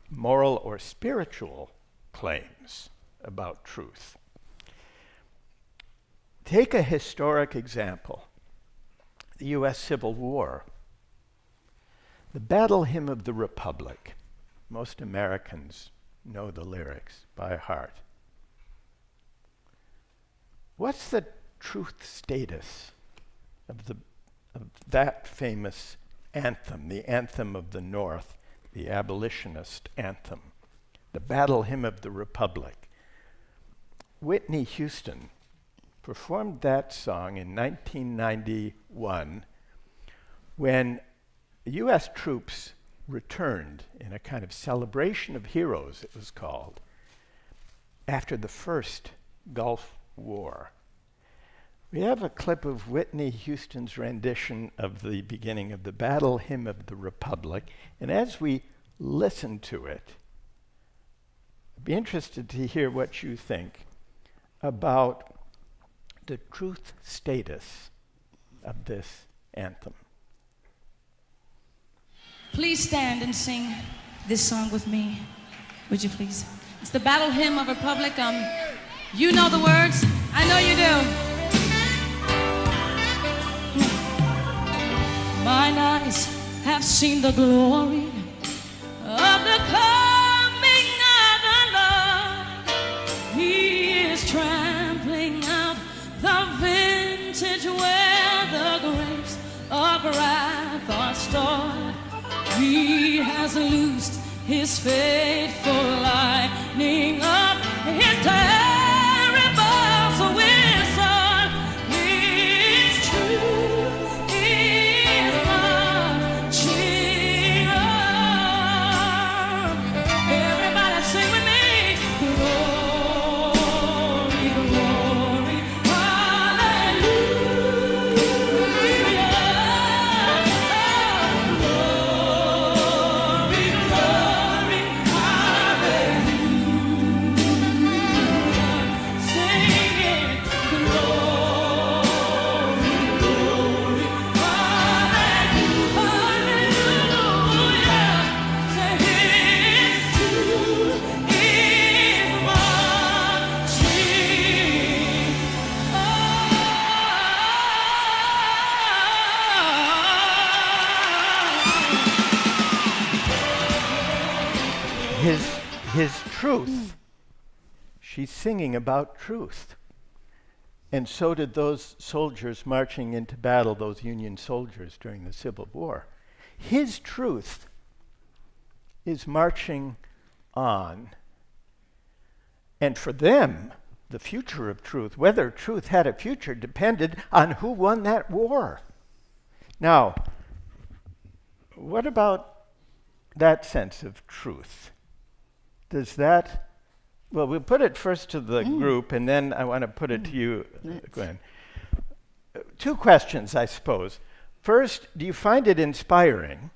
moral or spiritual claims about truth. Take a historic example the US Civil War. The Battle Hymn of the Republic. Most Americans know the lyrics by heart. What's the truth status of, the, of that famous anthem, the anthem of the North, the abolitionist anthem? The Battle Hymn of the Republic. Whitney Houston performed that song in 1991 when U.S. troops returned in a kind of celebration of heroes, it was called, after the first Gulf War. We have a clip of Whitney Houston's rendition of the beginning of the Battle Hymn of the Republic, and as we listen to it, Be interested to hear what you think about the truth status of this anthem. Please stand and sing this song with me. Would you please? It's the Battle Hymn of Republic. Um, you know the words. I know you do. Mine eyes have seen the glory wrath are stored. He has loosed his faithful lightning up his terrible Singing about truth. And so did those soldiers marching into battle, those Union soldiers during the Civil War. His truth is marching on. And for them, the future of truth, whether truth had a future, depended on who won that war. Now, what about that sense of truth? Does that, well, we'll put it first to the group, and then I want to put it to you, uh, Let's- Gwen. Uh, Two questions, I suppose. First, do you find it inspiring,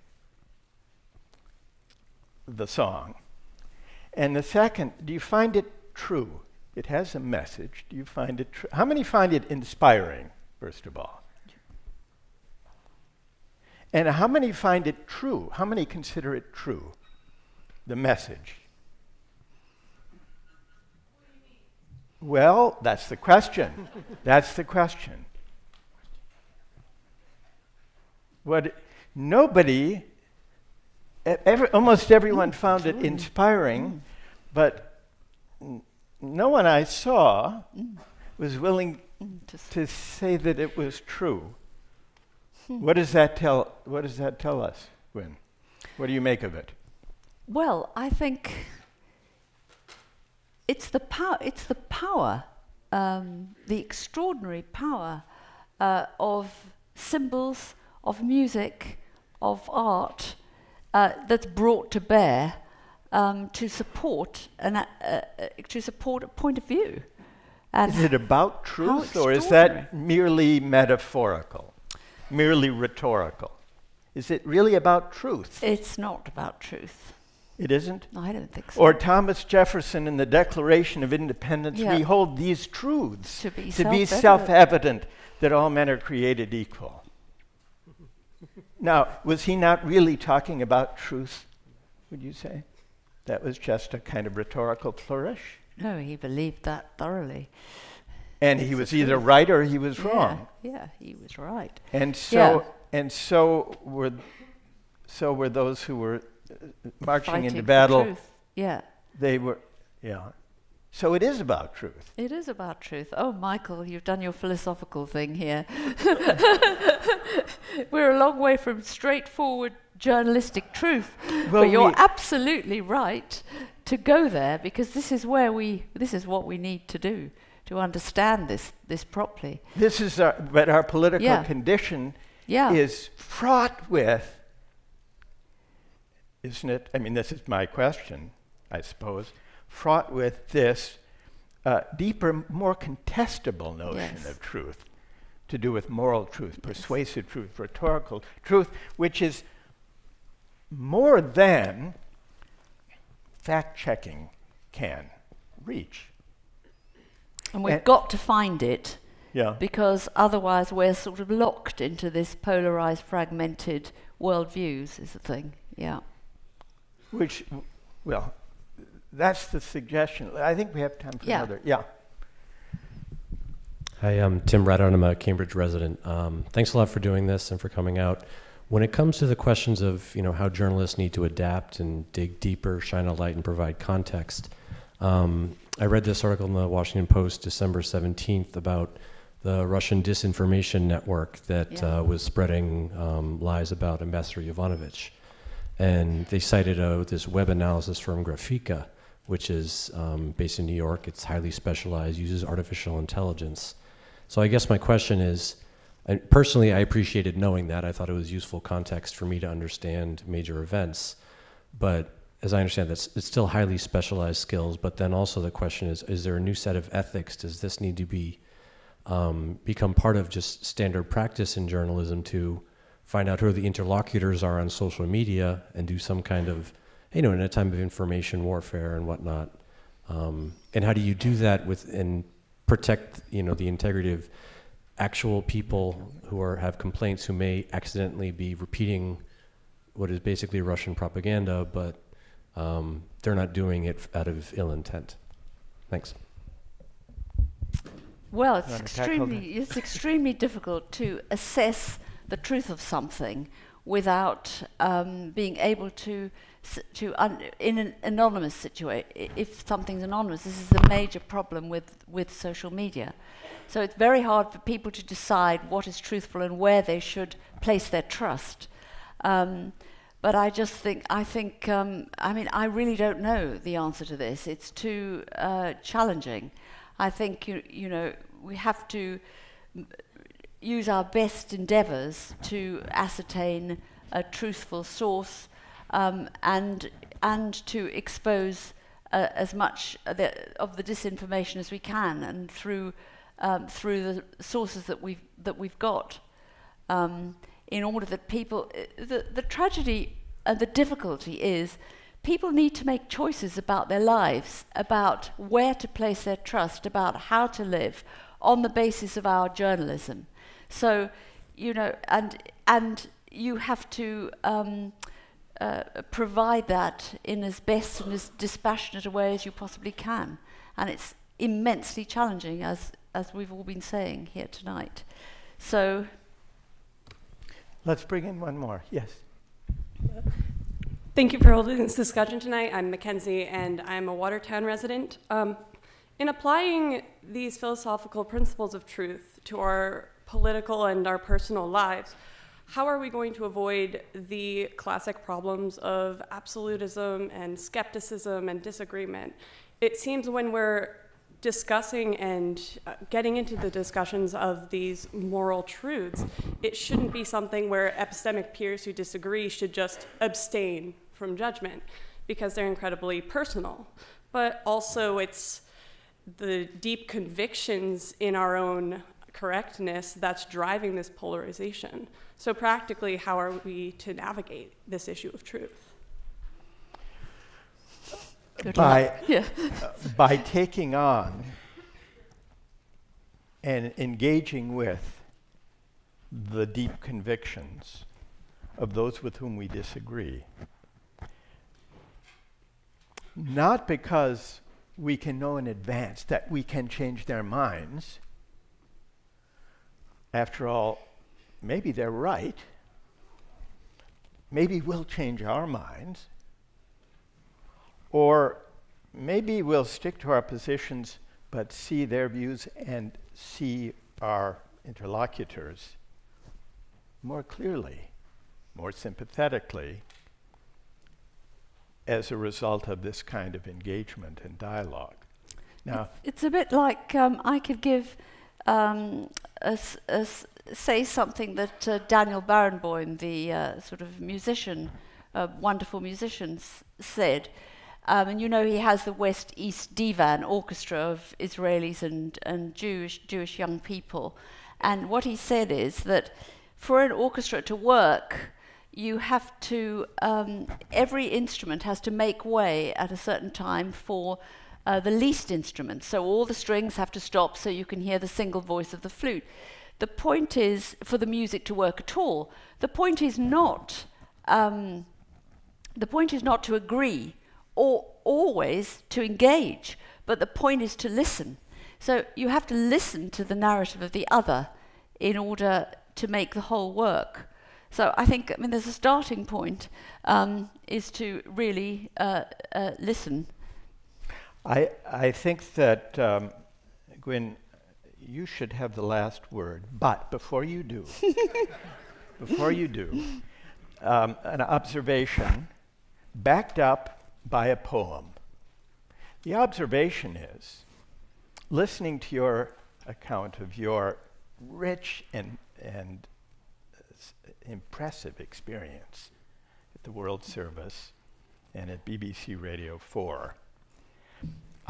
the song? And the second, do you find it true? It has a message. Do you find it true? How many find it inspiring, first of all? And how many find it true? How many consider it true? The message. Well, that's the question. that's the question. What nobody, every, almost everyone found it inspiring, but no one I saw was willing to say that it was true. Hmm. What does that tell? What does that tell us, Gwen? What do you make of it? Well, I think it's the power. It's the power, um, the extraordinary power uh, of symbols, of music, of art uh, that's brought to bear um, to support an, uh, uh, to support a point of view. And Is it about truth or is that merely metaphorical, merely rhetorical? Is it really about truth? it's not about truth. It isn't? I don't think so. Or Thomas Jefferson in the Declaration of Independence, Yeah. we hold these truths To be self self-evident. evident that all men are created equal. now, was he not really talking about truth, would you say? That was just a kind of rhetorical flourish? no, he believed that thoroughly. And he It's the was either truth. right or he was Yeah, wrong. Yeah, he was right. And so, Yeah. and so were, so were those who were marching Fighting into battle. Yeah, They were, yeah. So it is about truth. it is about truth. Oh, Michael, you've done your philosophical thing here. We're a long way from straightforward journalistic truth, Well, but you're absolutely right to go there because this is where we, this is what we need to do to understand this this properly. This is our, but our political Yeah. condition Yeah. is fraught with, isn't it? I mean, this is my question, I suppose, fraught with this uh, deeper, more contestable notion Yes. of truth. to do with moral truth, persuasive truth, rhetorical truth, which is more than fact checking can reach. And we've And- got to find it Yeah. because otherwise we're sort of locked into this polarized, fragmented worldviews, is the thing. Yeah. Which, well, that's the suggestion. I think we have time for Yeah. another. Yeah. Hi, I'm Tim Reddon. I'm a Cambridge resident. Um, thanks a lot for doing this and for coming out. When it comes to the questions of you know how journalists need to adapt and dig deeper, shine a light, and provide context, um, I read this article in the Washington Post December 17th about the Russian disinformation network that Yeah. uh, was spreading um, lies about Ambassador Yovanovitch. And they cited uh, this web analysis firm Graphika, which is um, based in New York. It's highly specialized, uses artificial intelligence. So I guess my question is, and personally, I appreciated knowing that. I thought it was useful context for me to understand major events. But as I understand, that's it's still highly specialized skills. But then also the question is: Is there a new set of ethics? Does this need to be um, become part of just standard practice in journalism to find out who the interlocutors are on social media and do some kind of, you know, in a time of information warfare and whatnot. Um, and how do you do that with and protect, you know, the integrity of actual people who are have complaints who may accidentally be repeating what is basically Russian propaganda, but um, they're not doing it out of ill intent. Thanks. Well, it's extremely, it's extremely difficult to assess the truth of something without um, being able to, to in an anonymous situation, if something's anonymous, this is the major problem with, with social media. So it's very hard for people to decide what is truthful and where they should place their trust. Um, but I just think, I think, um, I mean, I really don't know the answer to this. It's too uh, challenging. I think, you, you know, we have to use our best endeavours to ascertain a truthful source um, and, and to expose uh, as much of the, of the disinformation as we can and through, um, through the sources that we've, that we've got um, in order that people. The, the tragedy and the difficulty is people need to make choices about their lives, about where to place their trust, about how to live on the basis of our journalism. So, you know, and, and you have to. Um, uh, provide that in as best and as dispassionate a way as you possibly can. And it's immensely challenging, as, as we've all been saying here tonight. So, Let's bring in one more. Yes. Thank you for holding this discussion tonight. I'm Mackenzie, and I'm a Watertown resident. Um, in applying these philosophical principles of truth to our political and our personal lives, how are we going to avoid the classic problems of absolutism and skepticism and disagreement? It seems when we're discussing and uh, getting into the discussions of these moral truths, it shouldn't be something where epistemic peers who disagree should just abstain from judgment because they're incredibly personal. But also, it's the deep convictions in our own correctness that's driving this polarization. So, practically, how are we to navigate this issue of truth? by. Yeah. uh, by taking on and engaging with the deep convictions of those with whom we disagree. Not because we can know in advance that we can change their minds. After all, maybe they're right. Maybe we'll change our minds. Or maybe we'll stick to our positions but see their views and see our interlocutors more clearly, more sympathetically, as a result of this kind of engagement and dialogue. Now, It's a bit like um, I could give, um, say something that uh, Daniel Barenboim, the uh, sort of musician, uh, wonderful musician, said. Um, and you know, he has the West East Divan Orchestra of Israelis and, and Jewish, Jewish young people. And what he said is that for an orchestra to work, you have to, um, every instrument has to make way at a certain time for uh, the least instrument. So all the strings have to stop so you can hear the single voice of the flute. The point is, for the music to work at all, the point is not, um, the point is not to agree or always to engage, but the point is to listen. So you have to listen to the narrative of the other in order to make the whole work. So I think, I mean, there's a starting point um, is to really uh, uh, listen. I, I think that, um, Gwen, you should have the last word. But before you do, before you do, um, an observation backed up by a poem. The observation is listening to your account of your rich and, and impressive experience at the World Service and at BBC Radio 4.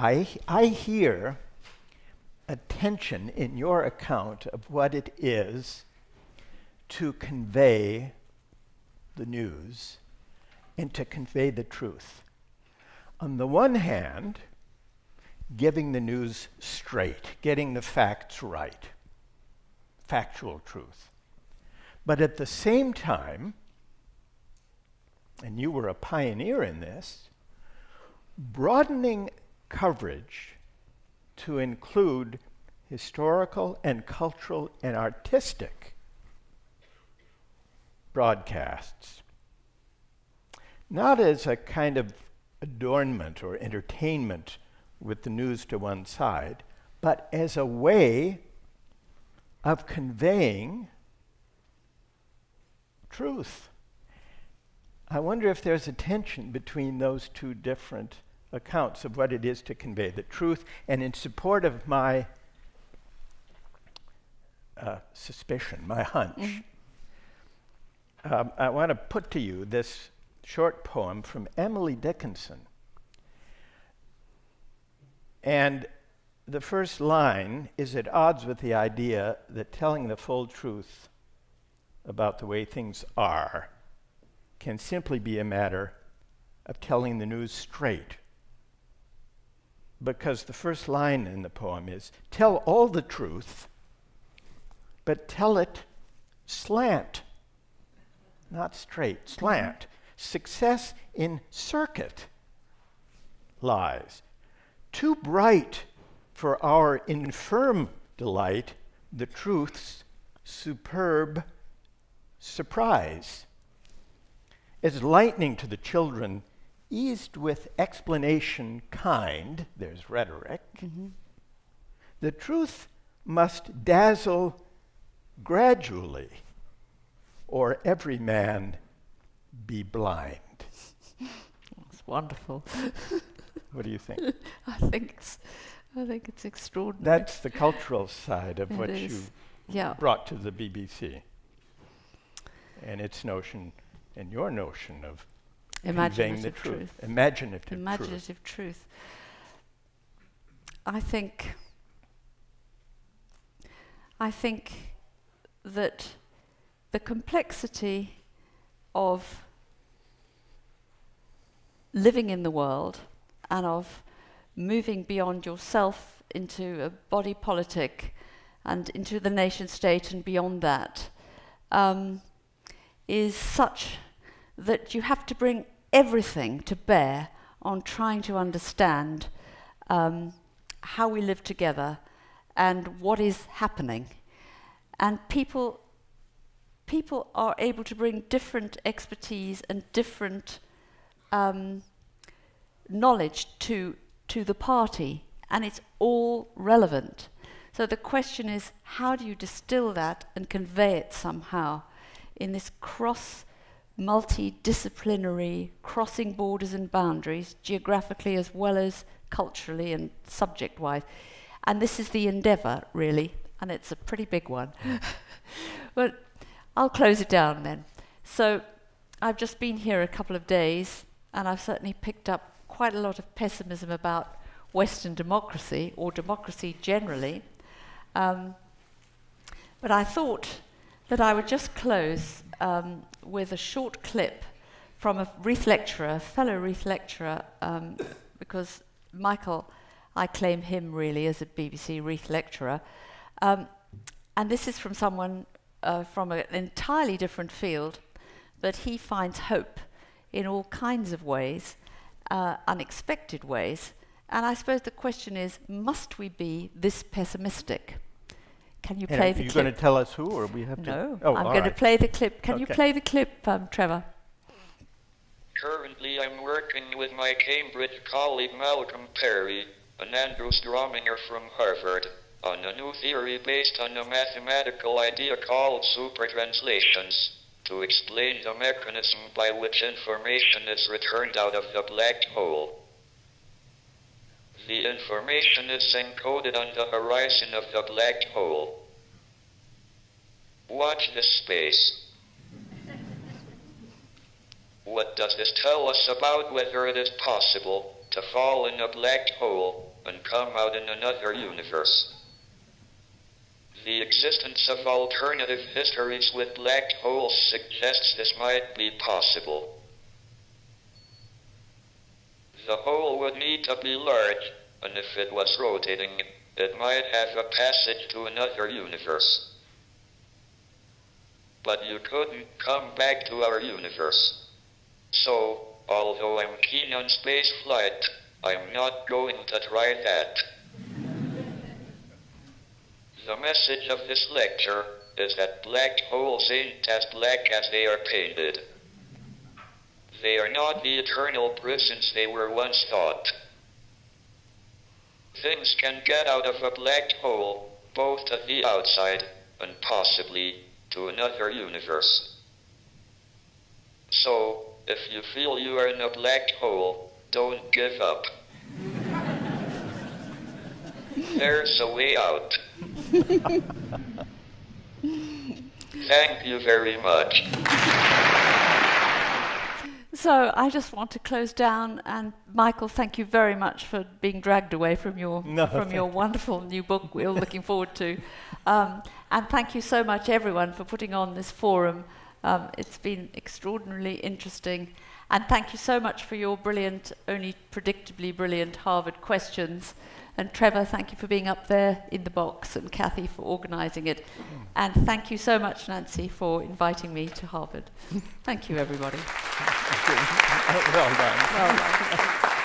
I, I hear a tension in your account of what it is to convey the news and to convey the truth. On the one hand, giving the news straight, getting the facts right, factual truth. But at the same time, and you were a pioneer in this, broadening coverage to include historical and cultural and artistic broadcasts. Not as a kind of adornment or entertainment with the news to one side, but as a way of conveying truth. I wonder if there's a tension between those two different accounts of what it is to convey the truth. And in support of my uh, suspicion, my hunch, mm-hmm. um, I want to put to you this short poem from Emily Dickinson. And the first line is at odds with the idea that telling the full truth about the way things are can simply be a matter of telling the news straight because the first line in the poem is Tell all the truth, but tell it slant, not straight, slant. Success in circuit lies. Too bright for our infirm delight, the truth's superb surprise. As lightning to the children eased with explanation kind, there's rhetoric, mm-hmm. the truth must dazzle gradually, or every man be blind. It's wonderful. what do you think? I think it's, I think it's extraordinary. That's the cultural side of it what is. you yeah. brought to the BBC, and its notion and your notion of the truth. truth. Imaginative, Imaginative truth. truth. I think. I think that the complexity of living in the world and of moving beyond yourself into a body politic and into the nation state and beyond that um, is such that you have to bring everything to bear on trying to understand um, how we live together and what is happening. And people, people are able to bring different expertise and different um, knowledge to, to the party, and it's all relevant. So the question is, how do you distill that and convey it somehow in this cross multidisciplinary, crossing borders and boundaries, geographically as well as culturally and subject wise. And this is the endeavour, really, and it's a pretty big one. but I'll close it down then. So I've just been here a couple of days, and I've certainly picked up quite a lot of pessimism about Western democracy or democracy generally. Um, But I thought that I would just close um, with a short clip from a Reith lecturer, a fellow Reith lecturer, um, because Michael, I claim him really as a BBC Reith lecturer. Um, and this is from someone uh, from an entirely different field, but he finds hope in all kinds of ways, uh, unexpected ways. And I suppose the question is, must we be this pessimistic? Can you And play are the you clip? Are you going to tell us who, or we have to? No, Oh, I'm all going to play the clip. Can you play the clip, um, Trevor? Currently, I'm working with my Cambridge colleague Malcolm Perry and Andrew Strominger from Harvard on a new theory based on a mathematical idea called supertranslations to explain the mechanism by which information is returned out of the black hole. The information is encoded on the horizon of the black hole. Watch this space. What does this tell us about whether it is possible to fall in a black hole and come out in another universe? The existence of alternative histories with black holes suggests this might be possible. The hole would need to be large, and if it was rotating, it might have a passage to another universe. But you couldn't come back to our universe. So, although I'm keen on space flight, I'm not going to try that. The message of this lecture is that black holes ain't as black as they are painted. They are not the eternal prisons they were once thought. Things can get out of a black hole, both to the outside and possibly to another universe. So, if you feel you are in a black hole, don't give up. There's a way out. Thank you very much. So I just want to close down, and Michael, thank you very much for being dragged away from your No, from your you. wonderful new book. We're all looking forward to, um, and thank you so much, everyone, for putting on this forum. Um, it's been extraordinarily interesting, and thank you so much for your brilliant, only predictably brilliant Harvard questions. And Trevor, thank you for being up there in the box, and Kathy for organising it. And thank you so much, Nancy, for inviting me to Harvard. thank you, everybody. well done. Well done.